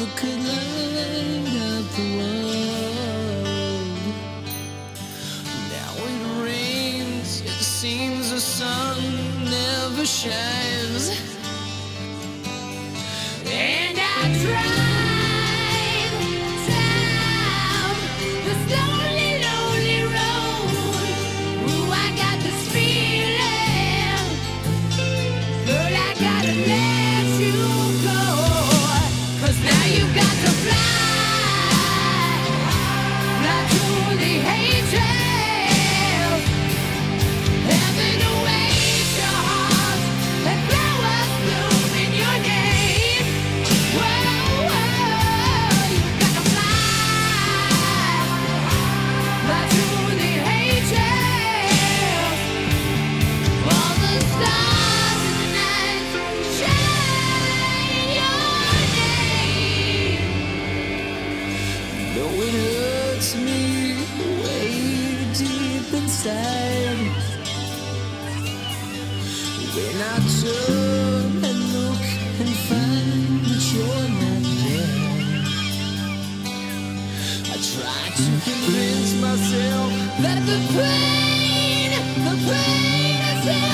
Could light up the world? Now it rains, it seems the sun never shines. the pain, the pain is in.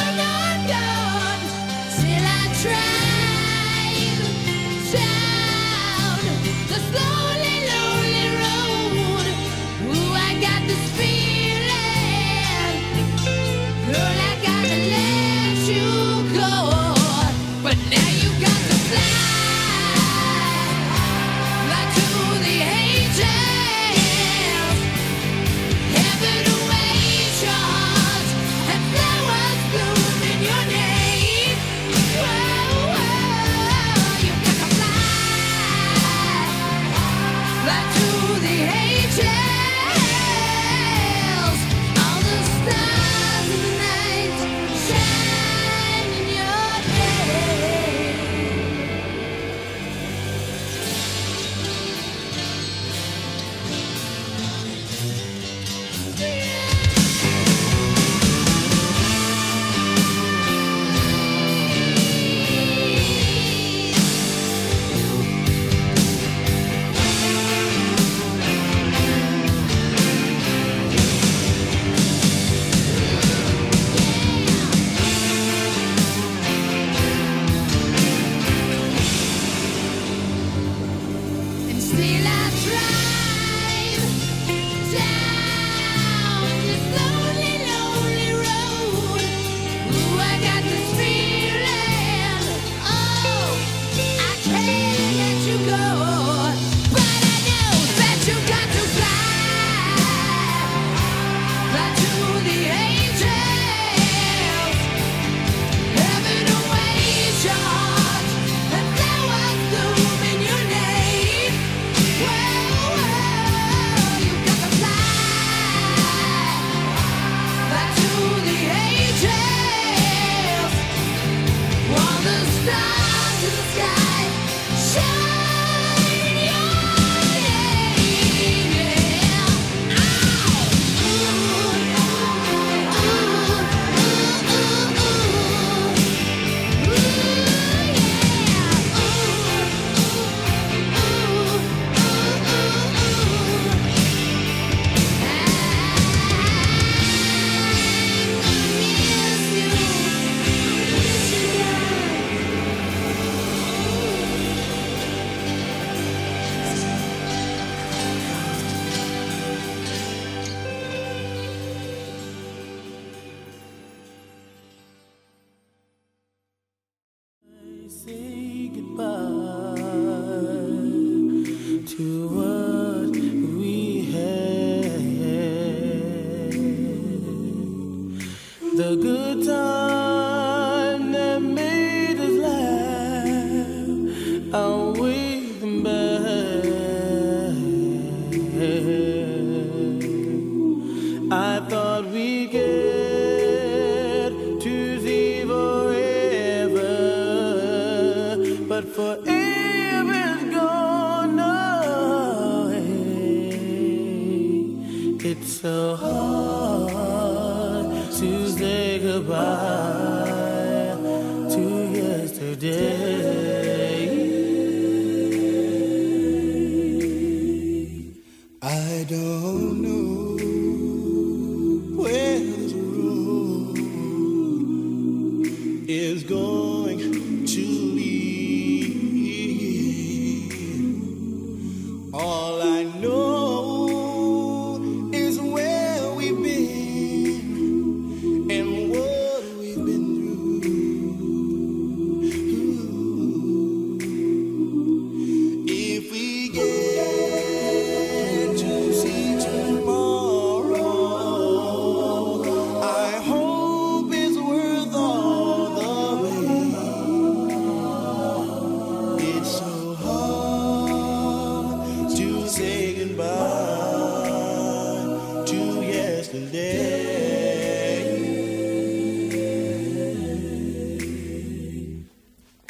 say goodbye to what we had. The good times. forever.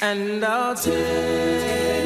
And I'll take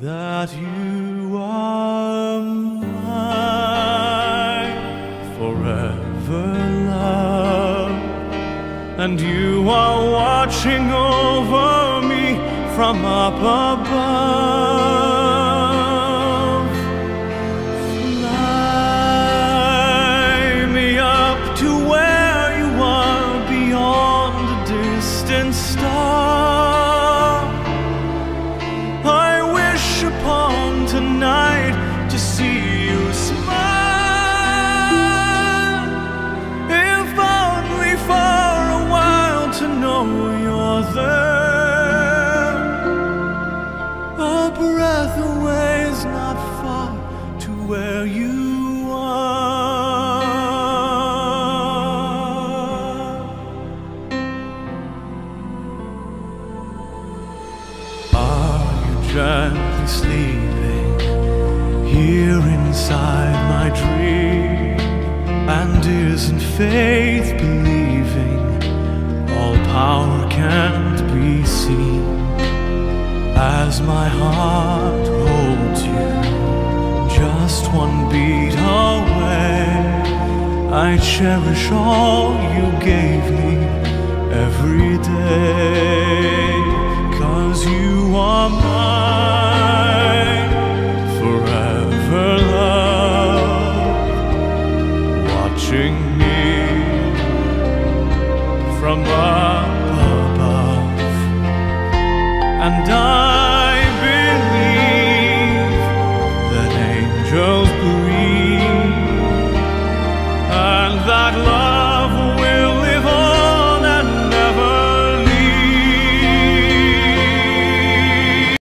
that you are mine forever, love? And you are watching over me from up above. Fly me up to where you are beyond the distant star. Breath away is not far to where you are. Are you gently sleeping here inside my dream? And isn't faith believing all power can't be seen? As my heart holds you, just one beat away, I cherish all you gave me every day. Cause you are mine forever, love, watching me from up above. And I